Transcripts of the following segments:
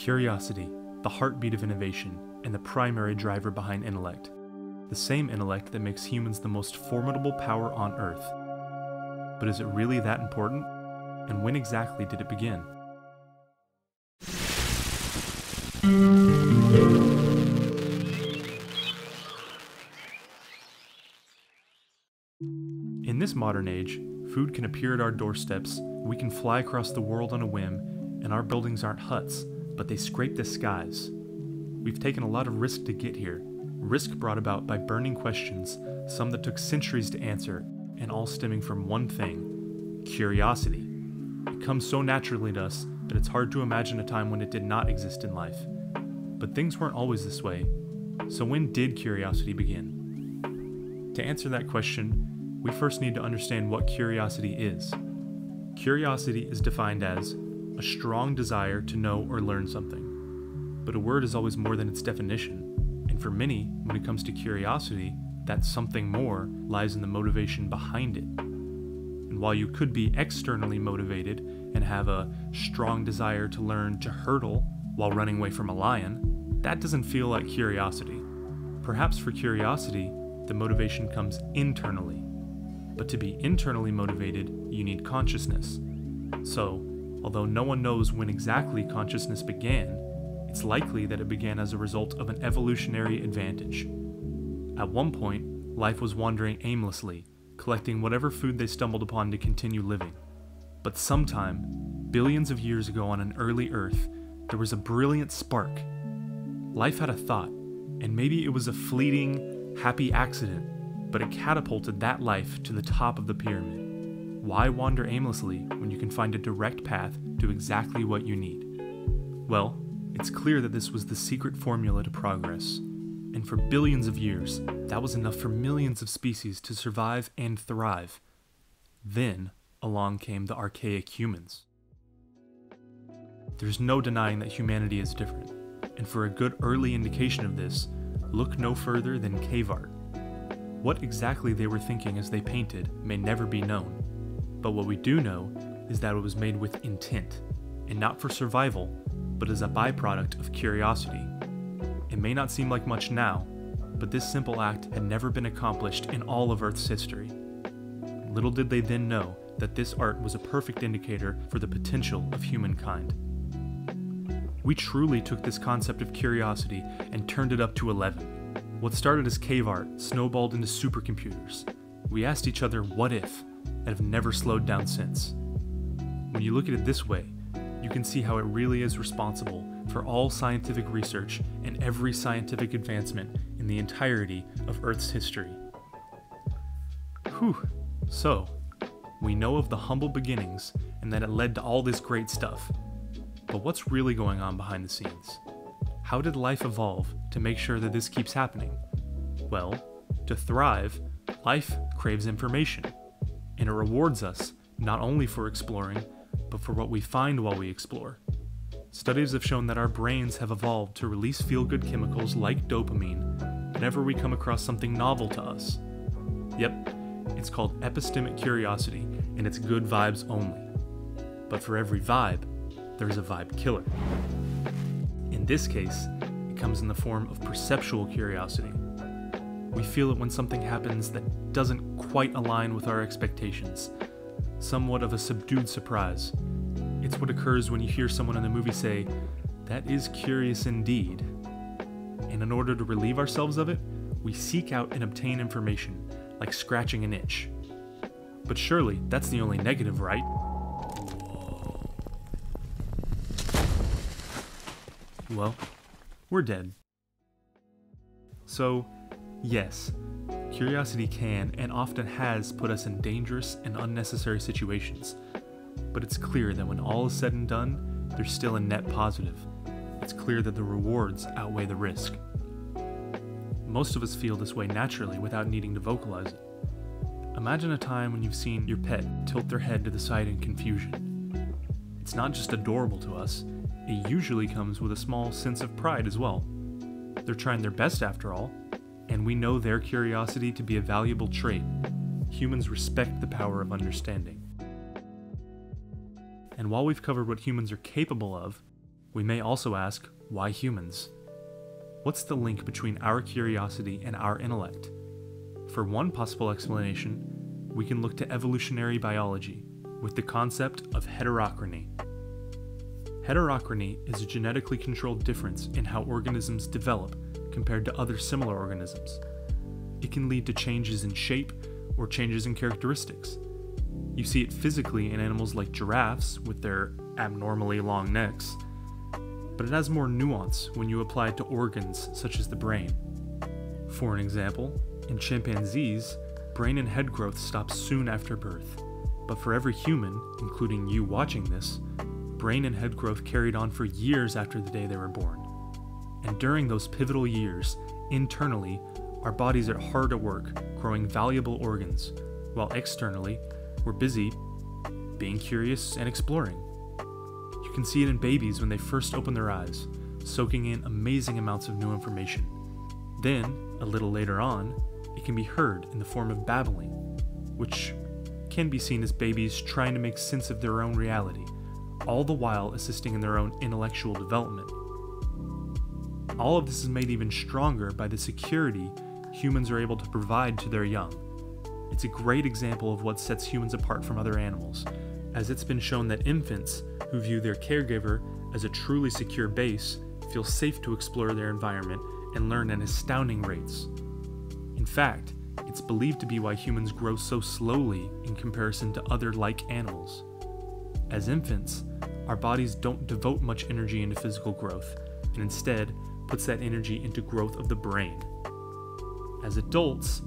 Curiosity, the heartbeat of innovation, and the primary driver behind intellect. The same intellect that makes humans the most formidable power on Earth. But is it really that important? And when exactly did it begin? In this modern age, food can appear at our doorsteps, we can fly across the world on a whim, and our buildings aren't huts, but they scrape the skies. We've taken a lot of risk to get here, risk brought about by burning questions, some that took centuries to answer, and all stemming from one thing curiosity. It comes so naturally to us that it's hard to imagine a time when it did not exist in life. But things weren't always this way. So, when did curiosity begin? To answer that question, we first need to understand what curiosity is. Curiosity is defined as a strong desire to know or learn something. But a word is always more than its definition, and for many, when it comes to curiosity, that something more lies in the motivation behind it. And while you could be externally motivated and have a strong desire to learn to hurdle while running away from a lion, that doesn't feel like curiosity. Perhaps for curiosity, the motivation comes internally. But to be internally motivated, you need consciousness. So, although no one knows when exactly consciousness began, it's likely that it began as a result of an evolutionary advantage. At one point, life was wandering aimlessly, collecting whatever food they stumbled upon to continue living. But sometime, billions of years ago on an early Earth, there was a brilliant spark. Life had a thought, and maybe it was a fleeting, happy accident, but it catapulted that life to the top of the pyramid. Why wander aimlessly when you can find a direct path to exactly what you need? Well, it's clear that this was the secret formula to progress. And for billions of years, that was enough for millions of species to survive and thrive. Then, along came the archaic humans. There's no denying that humanity is different, and for a good early indication of this, look no further than cave art. What exactly they were thinking as they painted may never be known, but what we do know is that it was made with intent, and not for survival, but as a byproduct of curiosity. It may not seem like much now, but this simple act had never been accomplished in all of Earth's history. Little did they then know that this art was a perfect indicator for the potential of humankind. We truly took this concept of curiosity and turned it up to 11. What started as cave art snowballed into supercomputers. We asked each other, what if, and have never slowed down since. When you look at it this way, you can see how it really is responsible for all scientific research and every scientific advancement in the entirety of Earth's history. Whew, so, we know of the humble beginnings and that it led to all this great stuff. But what's really going on behind the scenes? How did life evolve to make sure that this keeps happening? Well, to thrive, life craves information, and it rewards us not only for exploring, but for what we find while we explore. Studies have shown that our brains have evolved to release feel good chemicals like dopamine whenever we come across something novel to us. Yep, it's called epistemic curiosity, and it's good vibes only. But for every vibe, there's a vibe killer. In this case, it comes in the form of perceptual curiosity. We feel it when something happens that doesn't quite align with our expectations, somewhat of a subdued surprise. It's what occurs when you hear someone in the movie say, That is curious indeed. And in order to relieve ourselves of it, we seek out and obtain information, like scratching an itch. But surely that's the only negative, right? Well, we're dead. So, yes, curiosity can and often has put us in dangerous and unnecessary situations. But it's clear that when all is said and done, there's still a net positive. It's clear that the rewards outweigh the risk. Most of us feel this way naturally without needing to vocalize it. Imagine a time when you've seen your pet tilt their head to the side in confusion. It's not just adorable to us, it usually comes with a small sense of pride as well. They're trying their best after all, and we know their curiosity to be a valuable trait. Humans respect the power of understanding. And while we've covered what humans are capable of, We may also ask, why humans? What's the link between our curiosity and our intellect? For one possible explanation, we can look to evolutionary biology with the concept of heterochrony. Heterochrony is a genetically controlled difference in how organisms develop compared to other similar organisms. It can lead to changes in shape or changes in characteristics. You see it physically in animals like giraffes with their abnormally long necks, but it has more nuance when you apply it to organs such as the brain. For an example, in chimpanzees, brain and head growth stops soon after birth, but for every human, including you watching this, brain and head growth carried on for years after the day they were born. And during those pivotal years, internally, our bodies are hard at work growing valuable organs, while externally, we're busy being curious and exploring. You can see it in babies when they first open their eyes, soaking in amazing amounts of new information. Then, a little later on, it can be heard in the form of babbling, which can be seen as babies trying to make sense of their own reality, all the while assisting in their own intellectual development. All of this is made even stronger by the security humans are able to provide to their young. It's a great example of what sets humans apart from other animals, as it's been shown that infants who view their caregiver as a truly secure base feel safe to explore their environment and learn at astounding rates. In fact, it's believed to be why humans grow so slowly in comparison to other like animals. As infants, our bodies don't devote much energy into physical growth, and instead puts that energy into growth of the brain. As adults,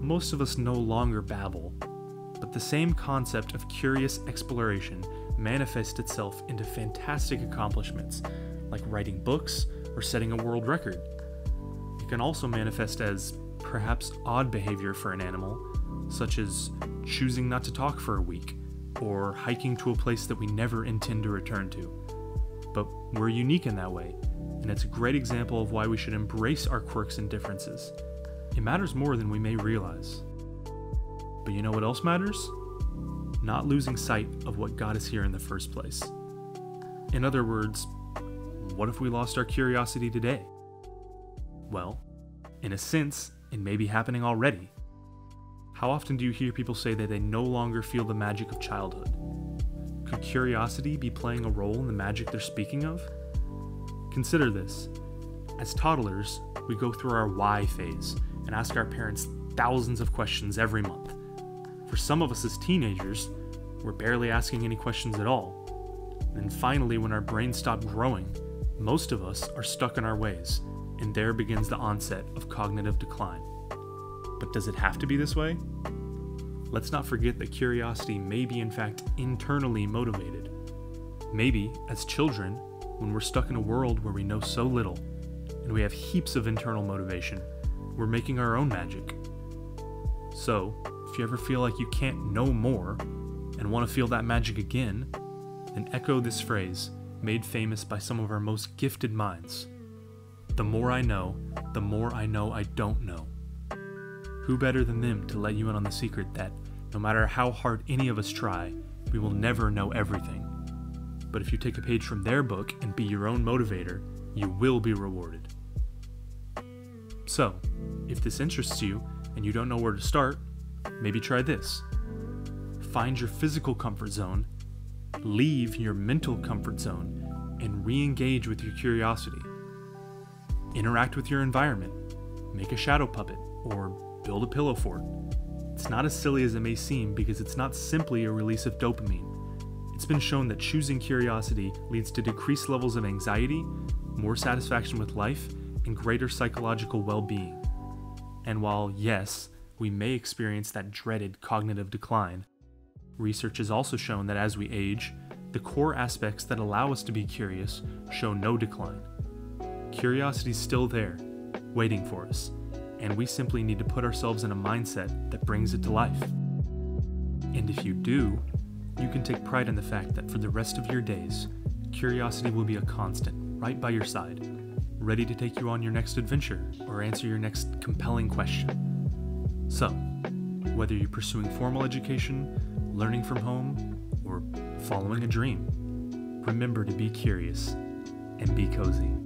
most of us no longer babble, but the same concept of curious exploration manifests itself into fantastic accomplishments like writing books or setting a world record. It can also manifest as perhaps odd behavior for an animal, such as choosing not to talk for a week or hiking to a place that we never intend to return to. But we're unique in that way, and it's a great example of why we should embrace our quirks and differences. It matters more than we may realize. But you know what else matters? Not losing sight of what got us here in the first place. In other words, what if we lost our curiosity today? Well, in a sense, it may be happening already. How often do you hear people say that they no longer feel the magic of childhood? Could curiosity be playing a role in the magic they're speaking of? Consider this. As toddlers, we go through our why phase and ask our parents thousands of questions every month. For some of us as teenagers, we're barely asking any questions at all. And finally, when our brains stop growing, most of us are stuck in our ways, and there begins the onset of cognitive decline. But does it have to be this way? Let's not forget that curiosity may be, in fact, internally motivated. Maybe, as children, when we're stuck in a world where we know so little, and we have heaps of internal motivation, we're making our own magic. So, if you ever feel like you can't know more and want to feel that magic again, then echo this phrase, made famous by some of our most gifted minds The more I know, the more I know I don't know. Who better than them to let you in on the secret that, no matter how hard any of us try, we will never know everything. But if you take a page from their book and be your own motivator, you will be rewarded. So, if this interests you and you don't know where to start, maybe try this. Find your physical comfort zone, leave your mental comfort zone, and re engage with your curiosity. Interact with your environment, make a shadow puppet, or build a pillow fort. It's not as silly as it may seem because it's not simply a release of dopamine. It's been shown that choosing curiosity leads to decreased levels of anxiety, more satisfaction with life, and greater psychological well being. And while, yes, we may experience that dreaded cognitive decline, research has also shown that as we age, the core aspects that allow us to be curious show no decline. Curiosity's still there, waiting for us, and we simply need to put ourselves in a mindset that brings it to life. And if you do, you can take pride in the fact that for the rest of your days, curiosity will be a constant right by your side, ready to take you on your next adventure or answer your next compelling question. So, whether you're pursuing formal education, learning from home, or following a dream, remember to be curious and be cozy.